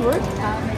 work.